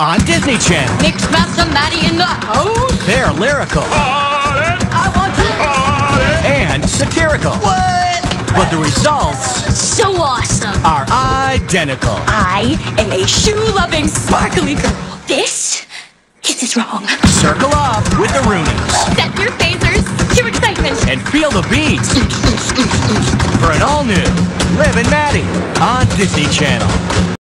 on Disney Channel. Mixed Maddie in the house. They're lyrical I want to. and satirical. What? But the results So awesome. are identical. I am a shoe-loving, sparkly girl. This, this is wrong. Circle up with the Rooneys Set your phasers to excitement. and feel the beat for an all new Liv and Maddie on Disney Channel.